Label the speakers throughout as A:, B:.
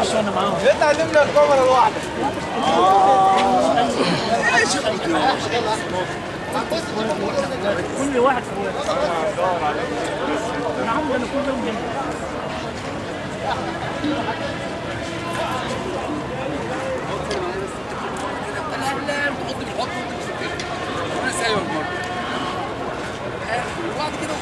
A: خش أنا معاهم
B: انت هتملى الكاميرا لوحدك
A: كل واحد في أنا عم أنا كل يوم
C: برضه وبعد كده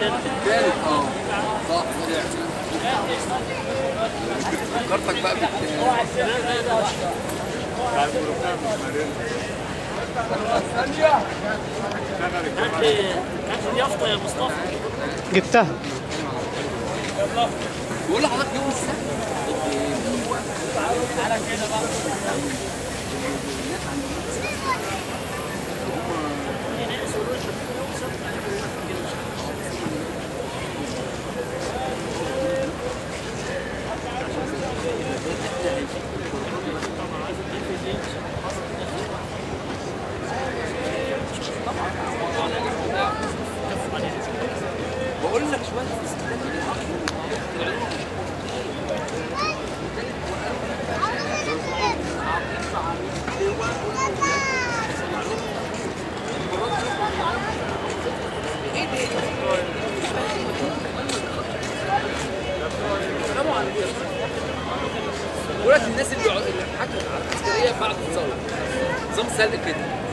C: كده تالت آه فكرتك بقى
D: جبتها.
C: بقول لحضرتك يوم السبت بقول لك شوية دلوقتي الناس اللي حكت على العسكرية بعد الثوره نظام سلق كده.